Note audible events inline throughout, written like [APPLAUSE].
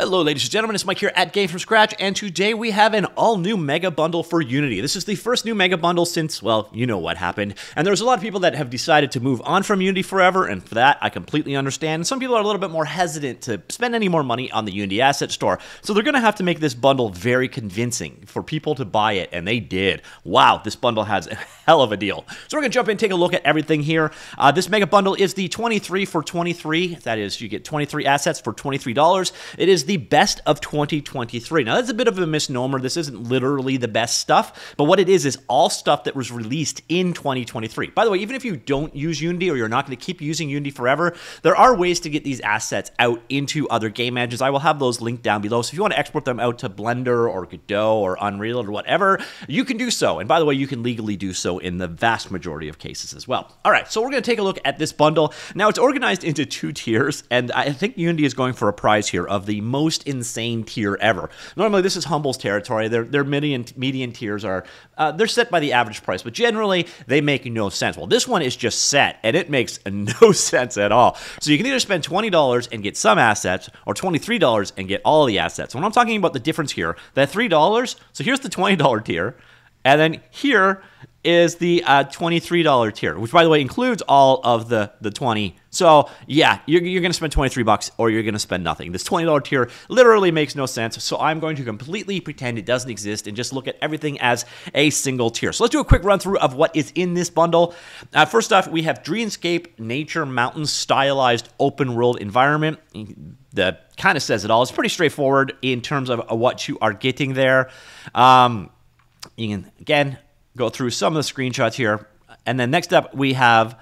Hello, ladies and gentlemen. It's Mike here at Game from Scratch, and today we have an all-new Mega Bundle for Unity. This is the first new Mega Bundle since, well, you know what happened. And there's a lot of people that have decided to move on from Unity forever, and for that, I completely understand. Some people are a little bit more hesitant to spend any more money on the Unity Asset Store, so they're going to have to make this bundle very convincing for people to buy it, and they did. Wow, this bundle has a [LAUGHS] hell of a deal. So we're going to jump in and take a look at everything here. Uh, this Mega Bundle is the 23 for 23. That is, you get 23 assets for $23. It is the best of 2023. Now, that's a bit of a misnomer. This isn't literally the best stuff, but what it is is all stuff that was released in 2023. By the way, even if you don't use Unity or you're not going to keep using Unity forever, there are ways to get these assets out into other game engines. I will have those linked down below. So if you want to export them out to Blender or Godot or Unreal or whatever, you can do so. And by the way, you can legally do so in the vast majority of cases as well. All right, so we're going to take a look at this bundle. Now, it's organized into two tiers, and I think Unity is going for a prize here of the most insane tier ever. Normally, this is Humble's territory. Their their median median tiers are uh, they're set by the average price, but generally they make no sense. Well, this one is just set, and it makes [LAUGHS] no sense at all. So you can either spend twenty dollars and get some assets, or twenty three dollars and get all the assets. When I'm talking about the difference here, that three dollars. So here's the twenty dollar tier, and then here is the uh, $23 tier, which by the way includes all of the the 20. So yeah, you're, you're going to spend 23 bucks or you're going to spend nothing. This $20 tier literally makes no sense. So I'm going to completely pretend it doesn't exist and just look at everything as a single tier. So let's do a quick run through of what is in this bundle. Uh, first off, we have Dreamscape Nature Mountain stylized open world environment. That kind of says it all. It's pretty straightforward in terms of what you are getting there. Um, again go through some of the screenshots here. And then next up, we have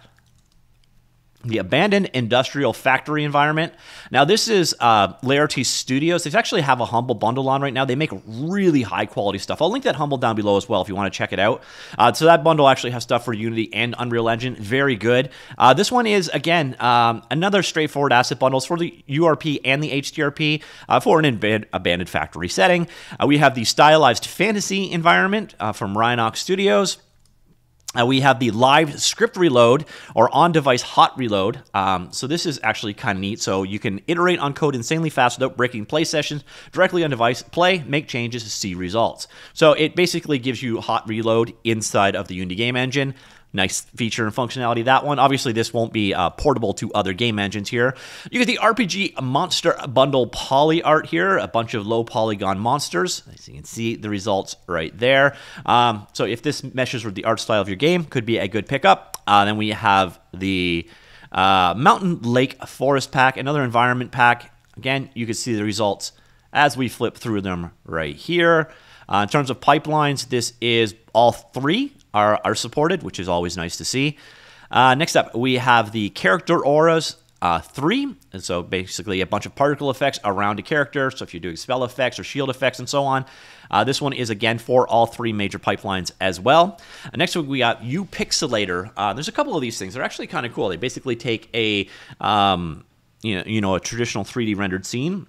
the abandoned industrial factory environment. Now, this is uh, Leartes Studios. They actually have a Humble bundle on right now. They make really high quality stuff. I'll link that Humble down below as well if you want to check it out. Uh, so that bundle actually has stuff for Unity and Unreal Engine. Very good. Uh, this one is again um, another straightforward asset bundle. bundles for the URP and the HDRP uh, for an abandoned factory setting. Uh, we have the stylized fantasy environment uh, from Rhinox Studios. Uh, we have the live script reload or on device hot reload. Um, so, this is actually kind of neat. So, you can iterate on code insanely fast without breaking play sessions directly on device, play, make changes, see results. So, it basically gives you hot reload inside of the Unity game engine. Nice feature and functionality, that one. Obviously, this won't be uh, portable to other game engines here. You get the RPG Monster Bundle Poly Art here, a bunch of low polygon monsters. As you can see, the results right there. Um, so if this meshes with the art style of your game, could be a good pickup. Uh, then we have the uh, Mountain Lake Forest Pack, another environment pack. Again, you can see the results as we flip through them right here. Uh, in terms of pipelines, this is all three are, are supported, which is always nice to see. Uh, next up, we have the character auras. Uh, three, and so basically a bunch of particle effects around a character. So if you're doing spell effects or shield effects and so on, uh, this one is again for all three major pipelines as well. Uh, next week we got UPixelator. Uh, there's a couple of these things. They're actually kind of cool. They basically take a um, you know, you know a traditional 3D rendered scene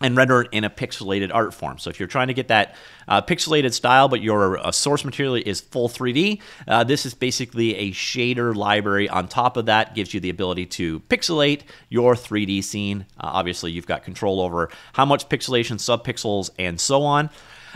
and render it in a pixelated art form. So if you're trying to get that uh, pixelated style, but your uh, source material is full 3D, uh, this is basically a shader library on top of that, gives you the ability to pixelate your 3D scene. Uh, obviously, you've got control over how much pixelation, subpixels, and so on.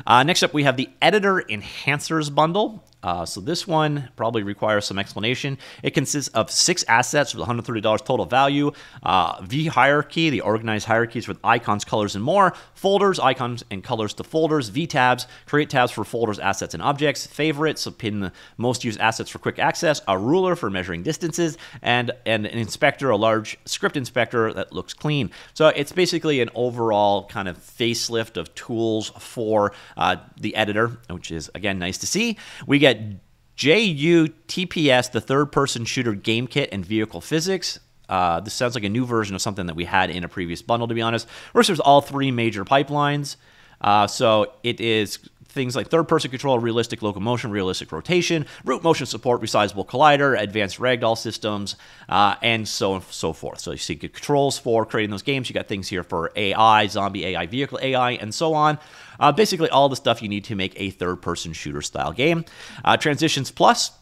Uh, next up, we have the Editor Enhancers bundle. Uh, so this one probably requires some explanation. It consists of six assets with $130 total value, uh, V hierarchy, the organized hierarchies with icons, colors, and more, folders, icons, and colors to folders, V tabs, create tabs for folders, assets, and objects, favorites, so pin the most used assets for quick access, a ruler for measuring distances, and, and an inspector, a large script inspector that looks clean. So it's basically an overall kind of facelift of tools for uh, the editor, which is, again, nice to see. We get get JUTPS, the third person shooter game kit and vehicle physics. Uh, this sounds like a new version of something that we had in a previous bundle, to be honest. There's all three major pipelines. Uh, so it is things like third person control, realistic locomotion, realistic rotation, root motion support, resizable collider, advanced ragdoll systems, uh, and so on so forth. So you see good controls for creating those games. You got things here for AI, zombie AI, vehicle AI, and so on. Uh, basically, all the stuff you need to make a third person shooter style game. Uh, Transitions Plus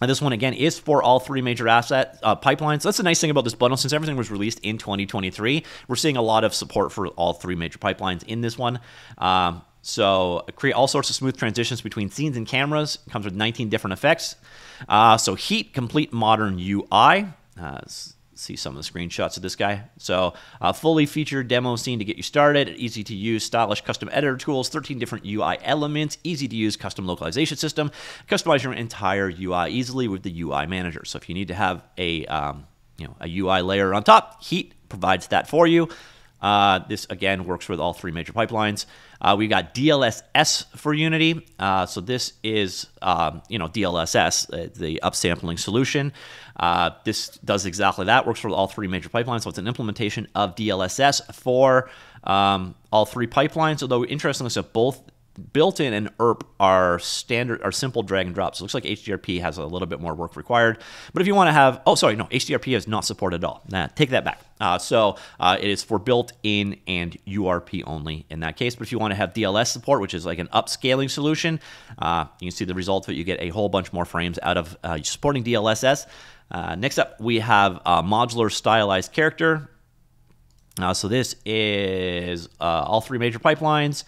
And this one again is for all three major asset uh, pipelines. That's the nice thing about this bundle. Since everything was released in 2023, we're seeing a lot of support for all three major pipelines in this one. Um, so create all sorts of smooth transitions between scenes and cameras. It comes with 19 different effects. Uh, so heat, complete modern UI. Uh, see some of the screenshots of this guy. So, uh, fully featured demo scene to get you started, easy to use, stylish custom editor tools, 13 different UI elements, easy to use custom localization system, customize your entire UI easily with the UI manager. So, if you need to have a um, you know a UI layer on top, Heat provides that for you. Uh, this again works with all three major pipelines. Uh, we got DLSS for Unity. Uh, so this is um, you know DLSS, uh, the upsampling solution. Uh, this does exactly that. Works for all three major pipelines. So it's an implementation of DLSS for um, all three pipelines. Although interestingly, so both built-in and URP are standard are simple drag and drops. So it looks like HDRP has a little bit more work required. But if you want to have, oh sorry, no, HDRP is not supported at all. Nah, take that back. Uh, so uh, it is for built-in and URP only in that case. But if you want to have DLS support, which is like an upscaling solution, uh, you can see the result of it. You get a whole bunch more frames out of uh, supporting DLSS. Uh, next up, we have modular stylized character. Uh, so this is all three major pipelines.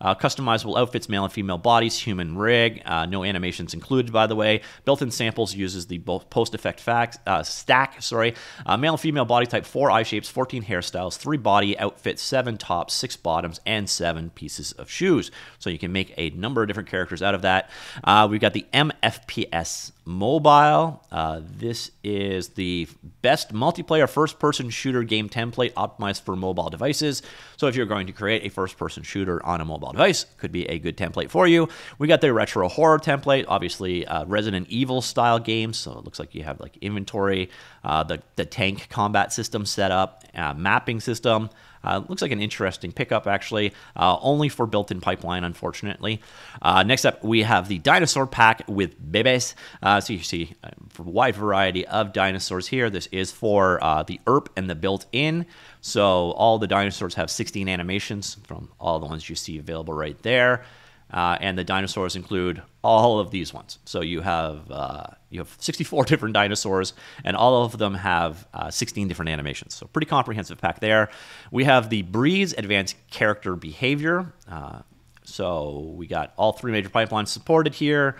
Uh, customizable outfits, male and female bodies, human rig, uh, no animations included, by the way. Built-in samples uses the post effect uh, stack. Sorry, uh, male and female body type, four eye shapes, 14 hairstyles, three body outfits, seven tops, six bottoms, and seven pieces of shoes. So you can make a number of different characters out of that. Uh, we've got the MFPS mobile. Uh, this is the best multiplayer first person shooter game template optimized for mobile devices. So if you're going to create a first person shooter on a mobile device, could be a good template for you. We got the retro horror template, obviously uh, Resident Evil style games. So it looks like you have like inventory, uh, the, the tank combat system set up, uh, mapping system. Uh, looks like an interesting pickup, actually, uh, only for built in pipeline, unfortunately. Uh, next up, we have the dinosaur pack with bebes. Uh, so you see a wide variety of dinosaurs here. This is for uh, the URP and the built in. So all the dinosaurs have 16 animations from all the ones you see available right there. Uh, and the dinosaurs include all of these ones. So you have uh, you have 64 [LAUGHS] different dinosaurs, and all of them have uh, 16 different animations. So pretty comprehensive pack there. We have the Breeze Advanced Character Behavior. Uh, so we got all three major pipelines supported here.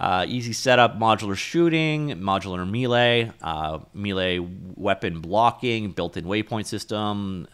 Uh, easy setup, modular shooting, modular melee, uh, melee weapon blocking, built-in waypoint system.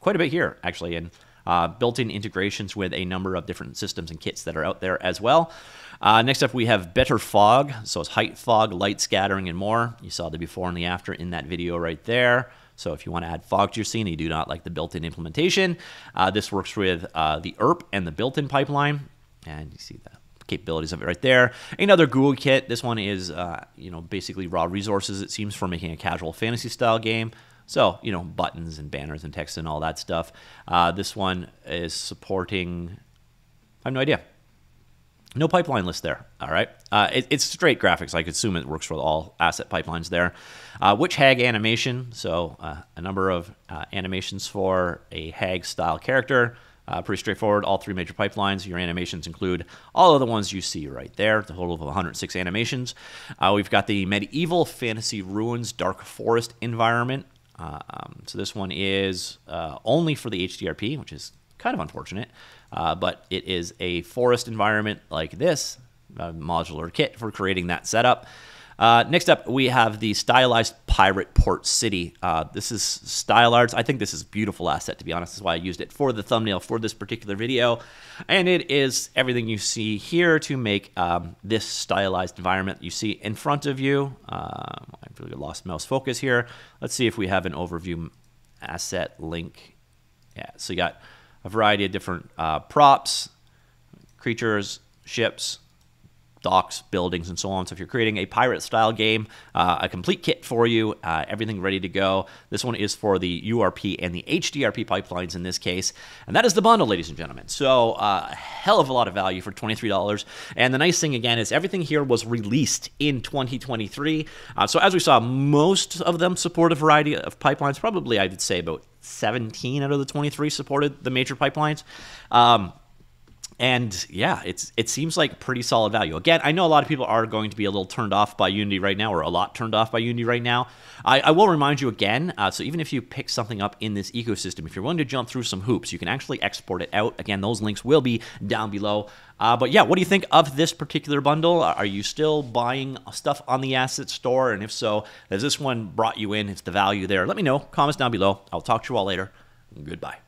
quite a bit here actually, and uh, built-in integrations with a number of different systems and kits that are out there as well. Uh, next up, we have better fog. So it's height fog, light scattering, and more. You saw the before and the after in that video right there. So if you want to add fog to your scene and you do not like the built-in implementation, uh, this works with uh, the URP and the built-in pipeline. And you see the capabilities of it right there. Another GUI kit. This one is, uh, you know, basically raw resources, it seems, for making a casual fantasy style game. So, you know, buttons and banners and text and all that stuff. Uh, this one is supporting, I have no idea. No pipeline list there. All right. Uh, it, it's straight graphics. I could assume it works for all asset pipelines there. Uh, Witch Hag animation. So, uh, a number of uh, animations for a hag style character. Uh, pretty straightforward. All three major pipelines. Your animations include all of the ones you see right there, the total of 106 animations. Uh, we've got the medieval fantasy ruins dark forest environment. Um, so this one is uh, only for the HDRP, which is kind of unfortunate, uh, but it is a forest environment like this, modular kit for creating that setup. Uh, next up, we have the stylized pirate port city. Uh, this is StyleArts. I think this is a beautiful asset, to be honest. That's why I used it for the thumbnail for this particular video. And it is everything you see here to make um, this stylized environment you see in front of you. Uh, I've really lost mouse focus here. Let's see if we have an overview asset link. Yeah, so you got a variety of different uh, props, creatures, ships, docks, buildings, and so on. So if you're creating a pirate style game, uh, a complete kit for you, uh, everything ready to go. This one is for the URP and the HDRP pipelines in this case. And that is the bundle, ladies and gentlemen. So uh, a hell of a lot of value for $23. And the nice thing, again, is everything here was released in 2023. Uh, so as we saw, most of them support a variety of pipelines. Probably, I would say, about 17 out of the 23 supported the major pipelines. Um, and yeah, it's it seems like pretty solid value. Again, I know a lot of people are going to be a little turned off by Unity right now, or a lot turned off by Unity right now. I, I will remind you again. Uh, so even if you pick something up in this ecosystem, if you're willing to jump through some hoops, you can actually export it out. Again, those links will be down below. Uh, but yeah, what do you think of this particular bundle? Are you still buying stuff on the asset store? And if so, has this one brought you in? It's the value there? Let me know. Comments down below. I'll talk to you all later. Goodbye.